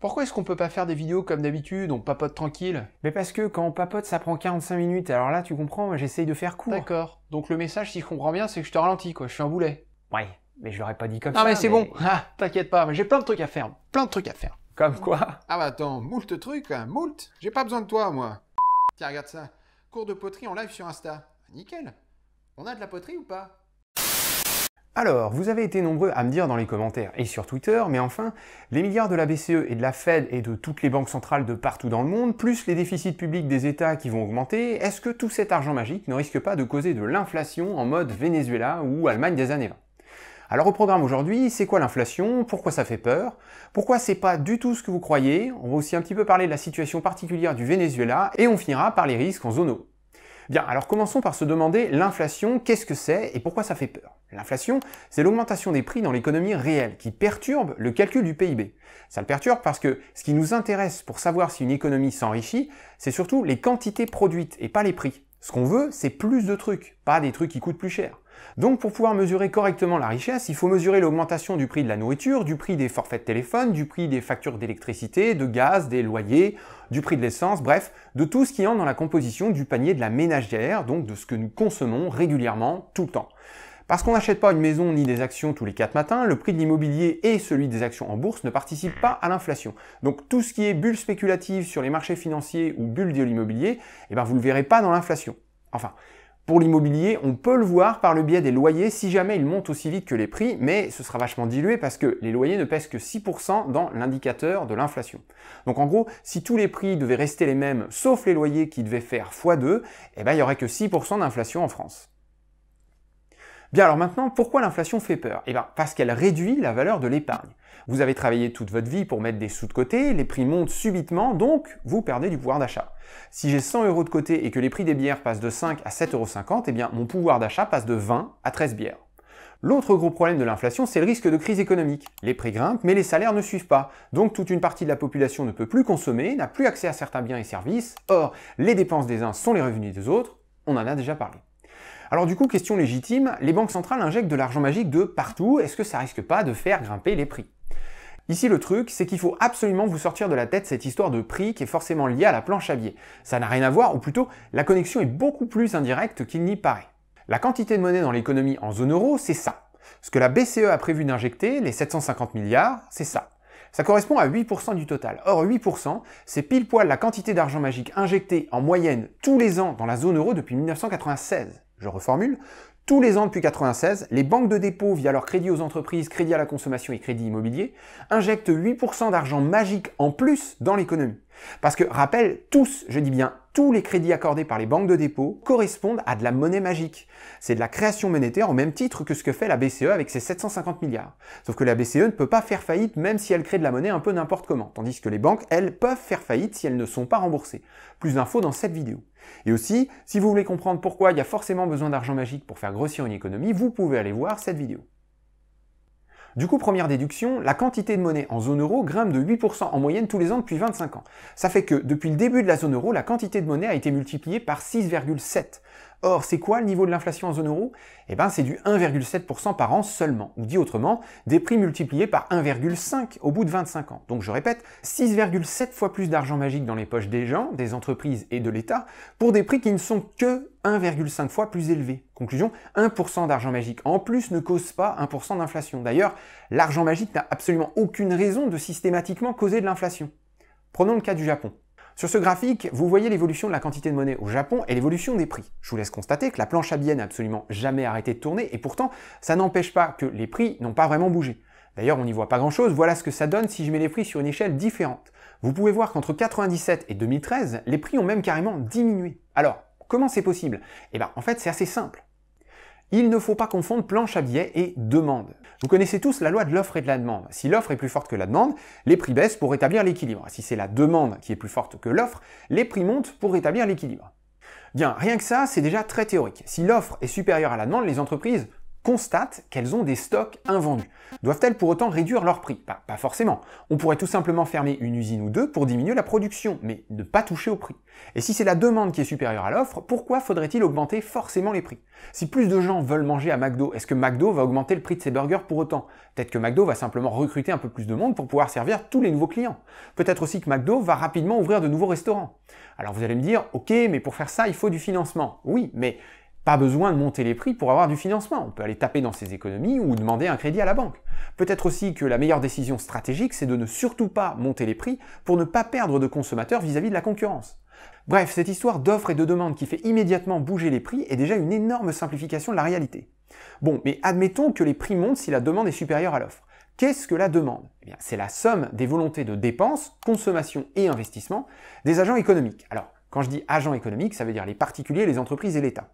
Pourquoi est-ce qu'on peut pas faire des vidéos comme d'habitude, on papote tranquille? Mais parce que quand on papote, ça prend 45 minutes. Alors là, tu comprends, j'essaye de faire court. D'accord. Donc le message, si je comprends bien, c'est que je te ralentis, quoi. Je suis un boulet. Ouais, mais je l'aurais pas dit comme ça. Non mais c'est bon. Ah, t'inquiète pas, mais j'ai plein de trucs à faire. Plein de trucs à faire. Comme quoi? Ah bah attends, moult trucs, hein, moult? J'ai pas besoin de toi, moi. Tiens, regarde ça. Cours de poterie en live sur Insta. Nickel. On a de la poterie ou pas? Alors, vous avez été nombreux à me dire dans les commentaires et sur Twitter, mais enfin, les milliards de la BCE et de la Fed et de toutes les banques centrales de partout dans le monde, plus les déficits publics des États qui vont augmenter, est-ce que tout cet argent magique ne risque pas de causer de l'inflation en mode Venezuela ou Allemagne des années 20 alors au programme aujourd'hui, c'est quoi l'inflation? Pourquoi ça fait peur? Pourquoi c'est pas du tout ce que vous croyez? On va aussi un petit peu parler de la situation particulière du Venezuela et on finira par les risques en zone euro. Bien, alors commençons par se demander l'inflation, qu'est-ce que c'est et pourquoi ça fait peur? L'inflation, c'est l'augmentation des prix dans l'économie réelle qui perturbe le calcul du PIB. Ça le perturbe parce que ce qui nous intéresse pour savoir si une économie s'enrichit, c'est surtout les quantités produites et pas les prix. Ce qu'on veut, c'est plus de trucs, pas des trucs qui coûtent plus cher. Donc pour pouvoir mesurer correctement la richesse, il faut mesurer l'augmentation du prix de la nourriture, du prix des forfaits de téléphone, du prix des factures d'électricité, de gaz, des loyers, du prix de l'essence, bref, de tout ce qui entre dans la composition du panier de la ménagère, donc de ce que nous consommons régulièrement tout le temps. Parce qu'on n'achète pas une maison ni des actions tous les 4 matins, le prix de l'immobilier et celui des actions en bourse ne participent pas à l'inflation. Donc tout ce qui est bulle spéculative sur les marchés financiers ou bulle de l'immobilier, eh ben vous le verrez pas dans l'inflation. Enfin, pour l'immobilier, on peut le voir par le biais des loyers si jamais ils montent aussi vite que les prix, mais ce sera vachement dilué parce que les loyers ne pèsent que 6% dans l'indicateur de l'inflation. Donc en gros, si tous les prix devaient rester les mêmes, sauf les loyers qui devaient faire x2, eh ben, il n'y aurait que 6% d'inflation en France. Bien alors maintenant, pourquoi l'inflation fait peur? Eh bien parce qu'elle réduit la valeur de l'épargne. Vous avez travaillé toute votre vie pour mettre des sous de côté, les prix montent subitement, donc vous perdez du pouvoir d'achat. Si j'ai 100 euros de côté et que les prix des bières passent de 5 à 7,50 euros, eh bien mon pouvoir d'achat passe de 20 à 13 bières. L'autre gros problème de l'inflation, c'est le risque de crise économique. Les prix grimpent, mais les salaires ne suivent pas. Donc toute une partie de la population ne peut plus consommer, n'a plus accès à certains biens et services. Or, les dépenses des uns sont les revenus des autres. On en a déjà parlé. Alors du coup, question légitime, les banques centrales injectent de l'argent magique de partout, est-ce que ça risque pas de faire grimper les prix? Ici, le truc, c'est qu'il faut absolument vous sortir de la tête cette histoire de prix qui est forcément liée à la planche à billets. Ça n'a rien à voir, ou plutôt, la connexion est beaucoup plus indirecte qu'il n'y paraît. La quantité de monnaie dans l'économie en zone euro, c'est ça. Ce que la BCE a prévu d'injecter, les 750 milliards, c'est ça. Ça correspond à 8% du total. Or, 8%, c'est pile poil la quantité d'argent magique injectée en moyenne tous les ans dans la zone euro depuis 1996. Je reformule. Tous les ans depuis 1996, les banques de dépôt, via leur crédit aux entreprises, crédit à la consommation et crédit immobilier, injectent 8% d'argent magique en plus dans l'économie. Parce que, rappel, tous, je dis bien tous les crédits accordés par les banques de dépôt correspondent à de la monnaie magique. C'est de la création monétaire au même titre que ce que fait la BCE avec ses 750 milliards. Sauf que la BCE ne peut pas faire faillite même si elle crée de la monnaie un peu n'importe comment, tandis que les banques, elles, peuvent faire faillite si elles ne sont pas remboursées. Plus d'infos dans cette vidéo. Et aussi, si vous voulez comprendre pourquoi il y a forcément besoin d'argent magique pour faire grossir une économie, vous pouvez aller voir cette vidéo. Du coup, première déduction, la quantité de monnaie en zone euro grimpe de 8% en moyenne tous les ans depuis 25 ans. Ça fait que depuis le début de la zone euro, la quantité de monnaie a été multipliée par 6,7. Or, c'est quoi le niveau de l'inflation en zone euro? Eh ben, c'est du 1,7% par an seulement. Ou dit autrement, des prix multipliés par 1,5 au bout de 25 ans. Donc je répète, 6,7 fois plus d'argent magique dans les poches des gens, des entreprises et de l'État, pour des prix qui ne sont que 1,5 fois plus élevés. Conclusion, 1% d'argent magique en plus ne cause pas 1% d'inflation. D'ailleurs, l'argent magique n'a absolument aucune raison de systématiquement causer de l'inflation. Prenons le cas du Japon. Sur ce graphique, vous voyez l'évolution de la quantité de monnaie au Japon et l'évolution des prix. Je vous laisse constater que la planche à billets n'a absolument jamais arrêté de tourner et pourtant, ça n'empêche pas que les prix n'ont pas vraiment bougé. D'ailleurs, on n'y voit pas grand chose, voilà ce que ça donne si je mets les prix sur une échelle différente. Vous pouvez voir qu'entre 97 et 2013, les prix ont même carrément diminué. Alors, comment c'est possible? Eh bien, en fait, c'est assez simple. Il ne faut pas confondre planche à billets et demande. Vous connaissez tous la loi de l'offre et de la demande. Si l'offre est plus forte que la demande, les prix baissent pour rétablir l'équilibre. Si c'est la demande qui est plus forte que l'offre, les prix montent pour rétablir l'équilibre. Bien, rien que ça, c'est déjà très théorique. Si l'offre est supérieure à la demande, les entreprises constatent qu'elles ont des stocks invendus. Doivent-elles pour autant réduire leur prix? Pas, pas forcément. On pourrait tout simplement fermer une usine ou deux pour diminuer la production, mais ne pas toucher au prix. Et si c'est la demande qui est supérieure à l'offre, pourquoi faudrait-il augmenter forcément les prix? Si plus de gens veulent manger à McDo, est-ce que McDo va augmenter le prix de ses burgers pour autant? Peut-être que McDo va simplement recruter un peu plus de monde pour pouvoir servir tous les nouveaux clients. Peut-être aussi que McDo va rapidement ouvrir de nouveaux restaurants. Alors vous allez me dire, ok, mais pour faire ça, il faut du financement. Oui, mais pas besoin de monter les prix pour avoir du financement. On peut aller taper dans ses économies ou demander un crédit à la banque. Peut-être aussi que la meilleure décision stratégique, c'est de ne surtout pas monter les prix pour ne pas perdre de consommateurs vis-à-vis de la concurrence. Bref, cette histoire d'offre et de demande qui fait immédiatement bouger les prix est déjà une énorme simplification de la réalité. Bon, mais admettons que les prix montent si la demande est supérieure à l'offre. Qu'est-ce que la demande? Eh C'est la somme des volontés de dépenses, consommation et investissement des agents économiques. Alors, quand je dis agents économiques, ça veut dire les particuliers, les entreprises et l'État.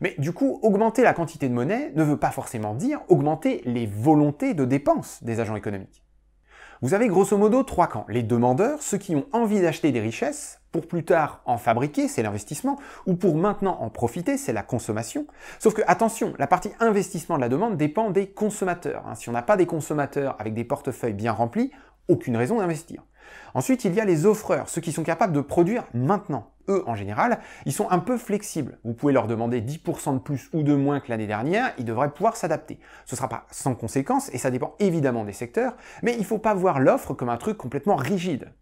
Mais du coup, augmenter la quantité de monnaie ne veut pas forcément dire augmenter les volontés de dépenses des agents économiques. Vous avez grosso modo trois camps. Les demandeurs, ceux qui ont envie d'acheter des richesses, pour plus tard en fabriquer, c'est l'investissement, ou pour maintenant en profiter, c'est la consommation. Sauf que, attention, la partie investissement de la demande dépend des consommateurs. Hein. Si on n'a pas des consommateurs avec des portefeuilles bien remplis, aucune raison d'investir. Ensuite, il y a les offreurs, ceux qui sont capables de produire maintenant. Eux, en général, ils sont un peu flexibles. Vous pouvez leur demander 10% de plus ou de moins que l'année dernière, ils devraient pouvoir s'adapter. Ce ne sera pas sans conséquence, et ça dépend évidemment des secteurs, mais il ne faut pas voir l'offre comme un truc complètement rigide.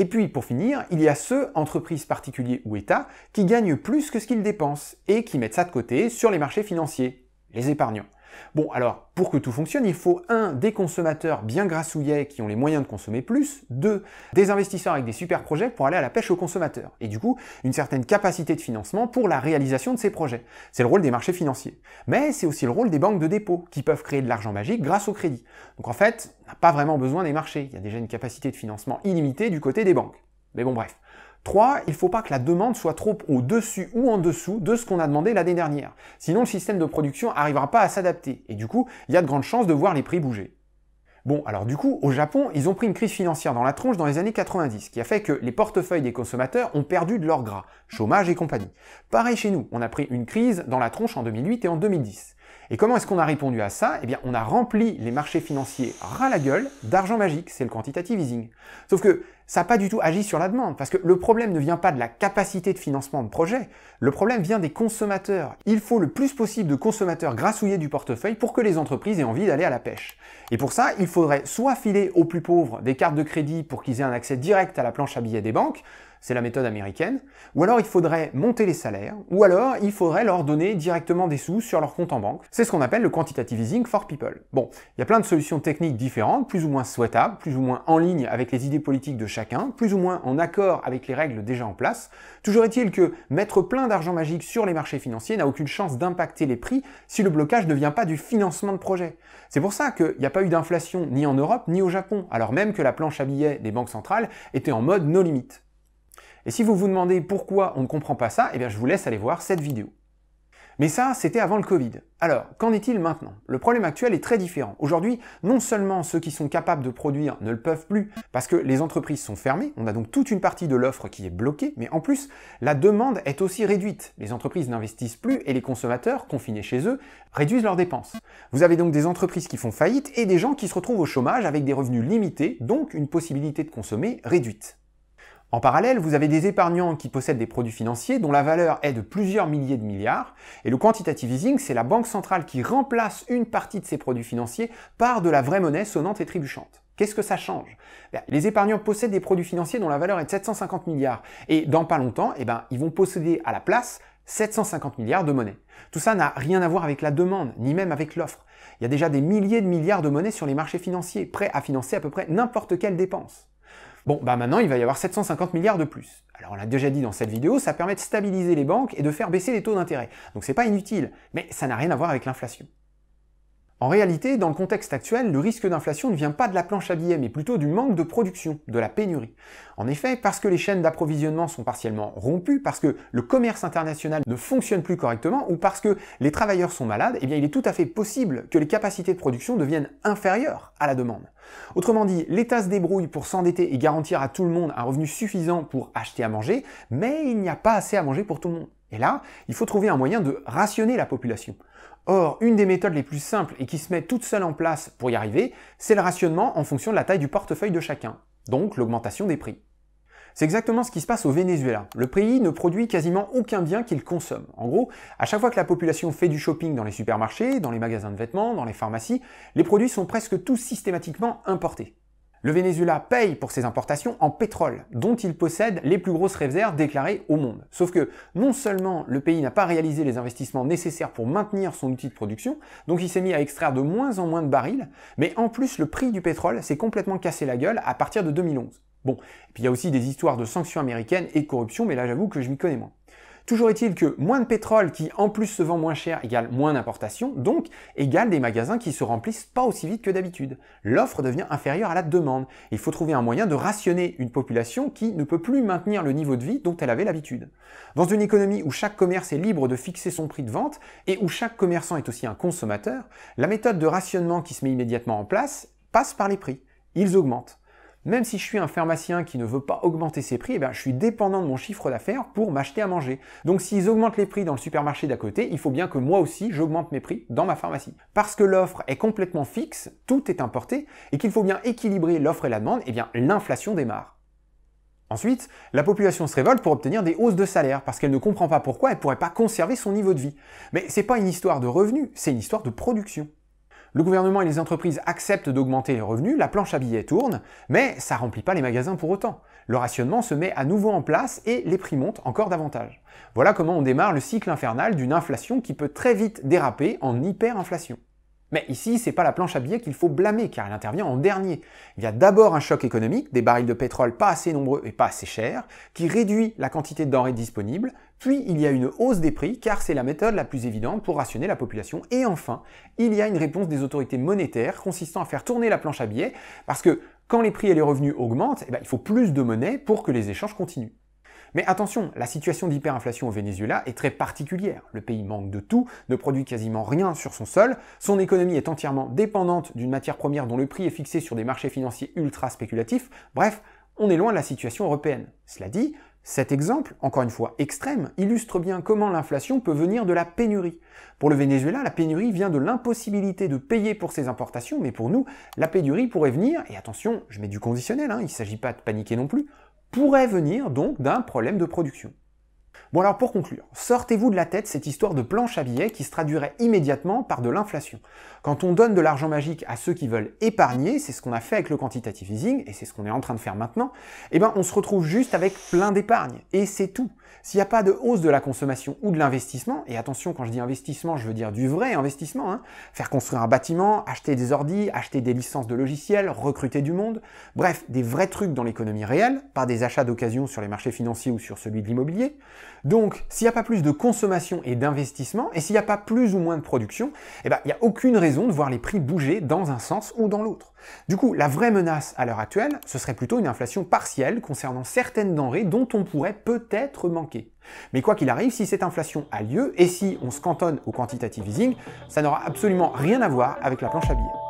Et puis, pour finir, il y a ceux, entreprises particuliers ou États, qui gagnent plus que ce qu'ils dépensent, et qui mettent ça de côté sur les marchés financiers, les épargnants. Bon, alors, pour que tout fonctionne, il faut un, des consommateurs bien grassouillets qui ont les moyens de consommer plus, deux, des investisseurs avec des super projets pour aller à la pêche aux consommateurs, et du coup, une certaine capacité de financement pour la réalisation de ces projets. C'est le rôle des marchés financiers. Mais c'est aussi le rôle des banques de dépôt, qui peuvent créer de l'argent magique grâce au crédit. Donc en fait, on n'a pas vraiment besoin des marchés, il y a déjà une capacité de financement illimitée du côté des banques. Mais bon, bref. 3. Il ne faut pas que la demande soit trop au-dessus ou en dessous de ce qu'on a demandé l'année dernière. Sinon, le système de production n'arrivera pas à s'adapter. Et du coup, il y a de grandes chances de voir les prix bouger. Bon, alors du coup, au Japon, ils ont pris une crise financière dans la tronche dans les années 90, qui a fait que les portefeuilles des consommateurs ont perdu de leur gras, chômage et compagnie. Pareil chez nous, on a pris une crise dans la tronche en 2008 et en 2010. Et comment est-ce qu'on a répondu à ça? Eh bien, on a rempli les marchés financiers ras la gueule d'argent magique, c'est le quantitative easing. Sauf que ça n'a pas du tout agi sur la demande, parce que le problème ne vient pas de la capacité de financement de projet, le problème vient des consommateurs. Il faut le plus possible de consommateurs grassouillés du portefeuille pour que les entreprises aient envie d'aller à la pêche. Et pour ça, il faudrait soit filer aux plus pauvres des cartes de crédit pour qu'ils aient un accès direct à la planche à billets des banques, c'est la méthode américaine, ou alors il faudrait monter les salaires, ou alors il faudrait leur donner directement des sous sur leur compte en banque. C'est ce qu'on appelle le quantitative easing for people. Bon, il y a plein de solutions techniques différentes, plus ou moins souhaitables, plus ou moins en ligne avec les idées politiques de chacun, plus ou moins en accord avec les règles déjà en place. Toujours est-il que mettre plein d'argent magique sur les marchés financiers n'a aucune chance d'impacter les prix si le blocage ne vient pas du financement de projets. C'est pour ça qu'il n'y a pas eu d'inflation ni en Europe ni au Japon, alors même que la planche à billets des banques centrales était en mode no limite. Et si vous vous demandez pourquoi on ne comprend pas ça, eh je vous laisse aller voir cette vidéo. Mais ça, c'était avant le Covid. Alors, qu'en est-il maintenant? Le problème actuel est très différent. Aujourd'hui, non seulement ceux qui sont capables de produire ne le peuvent plus parce que les entreprises sont fermées, on a donc toute une partie de l'offre qui est bloquée, mais en plus, la demande est aussi réduite. Les entreprises n'investissent plus et les consommateurs, confinés chez eux, réduisent leurs dépenses. Vous avez donc des entreprises qui font faillite et des gens qui se retrouvent au chômage avec des revenus limités, donc une possibilité de consommer réduite. En parallèle, vous avez des épargnants qui possèdent des produits financiers dont la valeur est de plusieurs milliers de milliards, et le quantitative easing, c'est la banque centrale qui remplace une partie de ces produits financiers par de la vraie monnaie sonnante et trébuchante. Qu'est-ce que ça change? Ben, Les épargnants possèdent des produits financiers dont la valeur est de 750 milliards, et dans pas longtemps, eh ben, ils vont posséder à la place 750 milliards de monnaie. Tout ça n'a rien à voir avec la demande, ni même avec l'offre. Il y a déjà des milliers de milliards de monnaies sur les marchés financiers, prêts à financer à peu près n'importe quelle dépense. Bon, bah maintenant il va y avoir 750 milliards de plus. Alors on l'a déjà dit dans cette vidéo, ça permet de stabiliser les banques et de faire baisser les taux d'intérêt. Donc c'est pas inutile, mais ça n'a rien à voir avec l'inflation. En réalité, dans le contexte actuel, le risque d'inflation ne vient pas de la planche à billets, mais plutôt du manque de production, de la pénurie. En effet, parce que les chaînes d'approvisionnement sont partiellement rompues, parce que le commerce international ne fonctionne plus correctement, ou parce que les travailleurs sont malades, eh bien il est tout à fait possible que les capacités de production deviennent inférieures à la demande. Autrement dit, l'État se débrouille pour s'endetter et garantir à tout le monde un revenu suffisant pour acheter à manger, mais il n'y a pas assez à manger pour tout le monde. Et là, il faut trouver un moyen de rationner la population. Or, une des méthodes les plus simples et qui se met toute seule en place pour y arriver, c'est le rationnement en fonction de la taille du portefeuille de chacun, donc l'augmentation des prix. C'est exactement ce qui se passe au Venezuela. Le pays ne produit quasiment aucun bien qu'il consomme. En gros, à chaque fois que la population fait du shopping dans les supermarchés, dans les magasins de vêtements, dans les pharmacies, les produits sont presque tous systématiquement importés. Le Venezuela paye pour ses importations en pétrole, dont il possède les plus grosses réserves déclarées au monde. Sauf que non seulement le pays n'a pas réalisé les investissements nécessaires pour maintenir son outil de production, donc il s'est mis à extraire de moins en moins de barils, mais en plus le prix du pétrole s'est complètement cassé la gueule à partir de 2011. Bon, et puis il y a aussi des histoires de sanctions américaines et de corruption, mais là j'avoue que je m'y connais moins. Toujours est-il que moins de pétrole qui en plus se vend moins cher égale moins d'importation, donc égale des magasins qui se remplissent pas aussi vite que d'habitude. L'offre devient inférieure à la demande. Il faut trouver un moyen de rationner une population qui ne peut plus maintenir le niveau de vie dont elle avait l'habitude. Dans une économie où chaque commerce est libre de fixer son prix de vente et où chaque commerçant est aussi un consommateur, la méthode de rationnement qui se met immédiatement en place passe par les prix. Ils augmentent même si je suis un pharmacien qui ne veut pas augmenter ses prix, eh bien, je suis dépendant de mon chiffre d'affaires pour m'acheter à manger. Donc s'ils augmentent les prix dans le supermarché d'à côté, il faut bien que moi aussi j'augmente mes prix dans ma pharmacie. Parce que l'offre est complètement fixe, tout est importé, et qu'il faut bien équilibrer l'offre et la demande, eh bien l'inflation démarre. Ensuite, la population se révolte pour obtenir des hausses de salaire, parce qu'elle ne comprend pas pourquoi elle ne pourrait pas conserver son niveau de vie. Mais c'est pas une histoire de revenus, c'est une histoire de production. Le gouvernement et les entreprises acceptent d'augmenter les revenus, la planche à billets tourne, mais ça remplit pas les magasins pour autant. Le rationnement se met à nouveau en place et les prix montent encore davantage. Voilà comment on démarre le cycle infernal d'une inflation qui peut très vite déraper en hyperinflation. Mais ici, c'est pas la planche à billets qu'il faut blâmer, car elle intervient en dernier. Il y a d'abord un choc économique, des barils de pétrole pas assez nombreux et pas assez chers, qui réduit la quantité de denrées disponibles, puis il y a une hausse des prix, car c'est la méthode la plus évidente pour rationner la population, et enfin, il y a une réponse des autorités monétaires consistant à faire tourner la planche à billets, parce que quand les prix et les revenus augmentent, eh ben, il faut plus de monnaie pour que les échanges continuent. Mais attention, la situation d'hyperinflation au Venezuela est très particulière. Le pays manque de tout, ne produit quasiment rien sur son sol, son économie est entièrement dépendante d'une matière première dont le prix est fixé sur des marchés financiers ultra spéculatifs, bref, on est loin de la situation européenne. Cela dit, cet exemple, encore une fois extrême, illustre bien comment l'inflation peut venir de la pénurie. Pour le Venezuela, la pénurie vient de l'impossibilité de payer pour ses importations, mais pour nous, la pénurie pourrait venir, et attention, je mets du conditionnel, hein, il ne s'agit pas de paniquer non plus, pourrait venir donc d'un problème de production. Bon alors pour conclure, sortez-vous de la tête cette histoire de planche à billets qui se traduirait immédiatement par de l'inflation. Quand on donne de l'argent magique à ceux qui veulent épargner, c'est ce qu'on a fait avec le quantitative easing, et c'est ce qu'on est en train de faire maintenant, eh ben on se retrouve juste avec plein d'épargne, et c'est tout. S'il n'y a pas de hausse de la consommation ou de l'investissement, et attention quand je dis investissement, je veux dire du vrai investissement, hein, faire construire un bâtiment, acheter des ordis, acheter des licences de logiciels, recruter du monde, bref, des vrais trucs dans l'économie réelle, pas des achats d'occasion sur les marchés financiers ou sur celui de l'immobilier. Donc, s'il n'y a pas plus de consommation et d'investissement, et s'il n'y a pas plus ou moins de production, eh ben, il n'y a aucune raison de voir les prix bouger dans un sens ou dans l'autre. Du coup, la vraie menace à l'heure actuelle, ce serait plutôt une inflation partielle concernant certaines denrées dont on pourrait peut-être manquer. Mais quoi qu'il arrive, si cette inflation a lieu et si on se cantonne au quantitative easing, ça n'aura absolument rien à voir avec la planche à billets.